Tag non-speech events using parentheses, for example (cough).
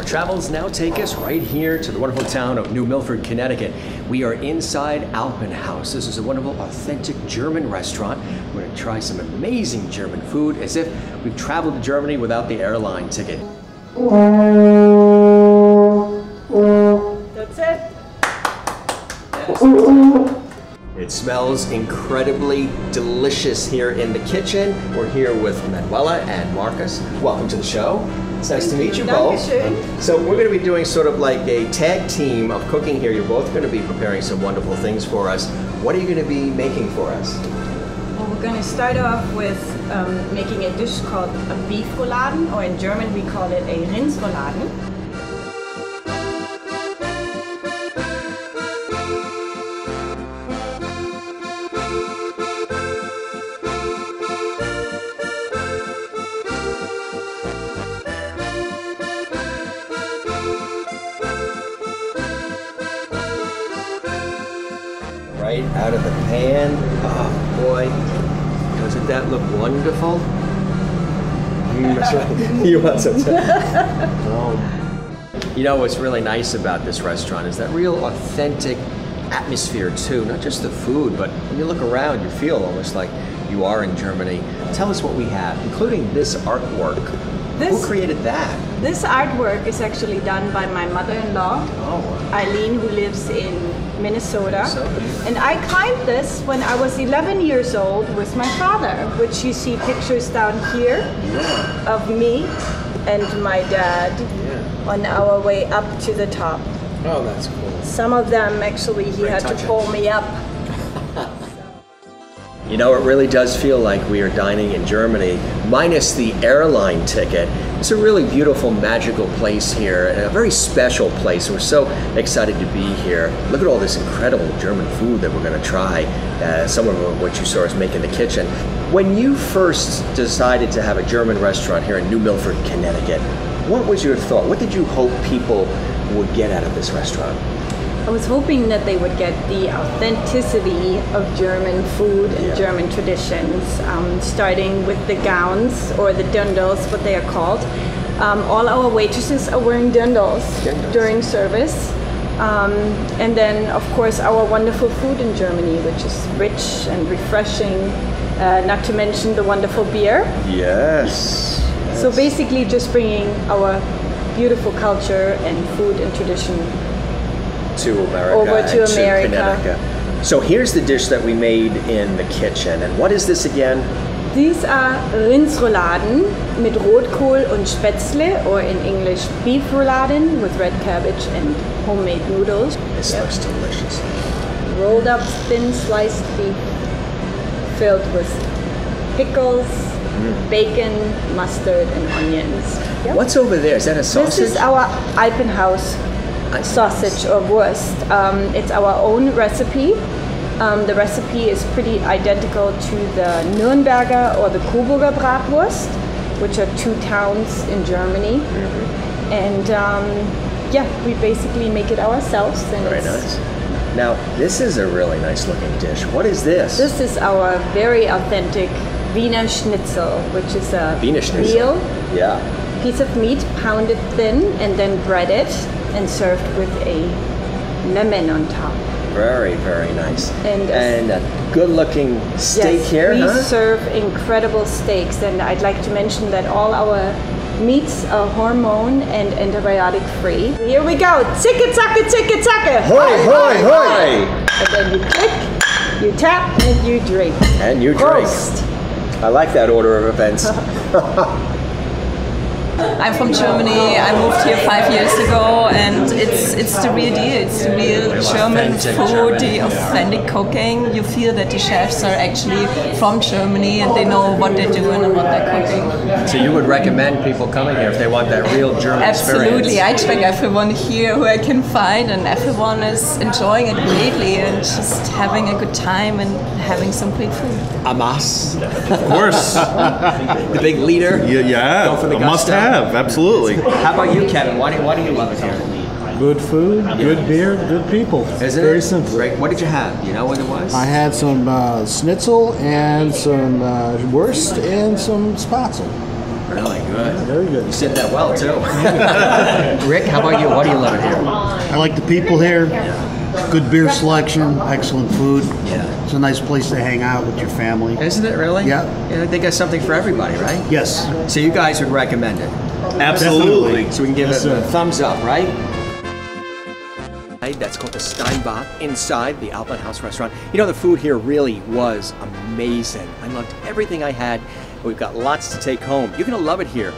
Our travels now take us right here to the wonderful town of New Milford, Connecticut. We are inside Alpenhaus. This is a wonderful, authentic German restaurant. We're going to try some amazing German food as if we've traveled to Germany without the airline ticket. That's it. It smells incredibly delicious here in the kitchen. We're here with Manuela and Marcus. Welcome to the show. It's nice to meet you both. So we're going to be doing sort of like a tag team of cooking here. You're both going to be preparing some wonderful things for us. What are you going to be making for us? Well, we're going to start off with um, making a dish called a beef rouladen, or in German we call it a Rindsrouladen. Right out of the pan. Oh boy, doesn't that look wonderful? Mm, (laughs) you want some? Oh. You know what's really nice about this restaurant is that real authentic atmosphere too. Not just the food, but when you look around, you feel almost like you are in Germany. Tell us what we have, including this artwork. This- Who created that? This artwork is actually done by my mother-in-law, Oh, Eileen, who lives in Minnesota. And I climbed this when I was 11 years old with my father, which you see pictures down here yeah, of me and my dad yeah. on our way up to the top. Oh, that's cool. Some of them actually he Great had to pull me up. You know, it really does feel like we are dining in Germany, minus the airline ticket. It's a really beautiful, magical place here, and a very special place. We're so excited to be here. Look at all this incredible German food that we're going to try. Uh, some of what you saw us make in the kitchen. When you first decided to have a German restaurant here in New Milford, Connecticut, what was your thought? What did you hope people would get out of this restaurant? I was hoping that they would get the authenticity of German food and Yeah. German traditions, um, starting with the gowns or the dundels, what they are called. Um, all our waitresses are wearing dundels Dirndls. during service. Um, and then, of course, our wonderful food in Germany, which is rich and refreshing, uh, not to mention the wonderful beer. Yes. So basically, just bringing our beautiful culture and food and tradition to America. Over to America. Connecticut. So here's the dish that we made in the kitchen. And what is this again? These are Rindsrouladen mit Rotkohl und Spätzle, or in English beef rouladen with red cabbage and homemade noodles. This looks delicious. Rolled up thin sliced beef filled with pickles, mm. bacon, mustard, and onions. Yep. What's over there? Is that a sausage? This is our Alpenhaus. Sausage or wurst. Um, it's our own recipe. Um, the recipe is pretty identical to the Nürnberger or the Coburger Bratwurst, which are two towns in Germany. Mm-hmm. And um, yeah, we basically make it ourselves. And Very nice. Now, this is a really nice looking dish. What is this? This is our very authentic Wiener Schnitzel, which is a Wiener Schnitzel. veal Yeah. piece of meat pounded thin and then breaded and served with a lemon on top. Very, very nice. And- and a good looking steak yes, here, we huh? serve incredible steaks, and I'd like to mention that all our meats are hormone and antibiotic free. Here we go, ticka zacka ticka zacka. Hoi, hoi, hoi! And then you click, you tap, and you drink. And you drink. Prost. I like that order of events. (laughs) I'm from Germany. I moved here five years ago, and it's it's the real deal. It's the real German food, the authentic cooking. You feel that the chefs are actually from Germany and they know what they're doing and what they're cooking. so you would recommend people coming here if they want that real German Absolutely, experience? I track everyone here who I can find, and everyone is enjoying it greatly and just having a good time and having some great food. Amas, Of course. (laughs) the big leader. Yeah, yeah. Go for the a must gusto. Have. Absolutely. How about you, Kevin? Why do, why do you love it here? Good food, good beer, good people. Isn't Very it? simple. Great. What did you have? Do you know what it was? I had some uh, schnitzel and some uh, wurst and some Spätzle. Really good. Very good. You said that well too. (laughs) (laughs) Rick, how about you? What do you love it here? I like the people here. Good beer selection, excellent food. Yeah. It's a nice place to hang out with your family. Isn't it really? Yeah. yeah. They got something for everybody, right? Yes. So you guys would recommend it? Absolutely. So we can give Yes, it a thumbs up, right? That's called the Steinbach inside the Alpenhaus restaurant. You know, the food here really was amazing. I loved everything I had. We've got lots to take home. You're going to love it here.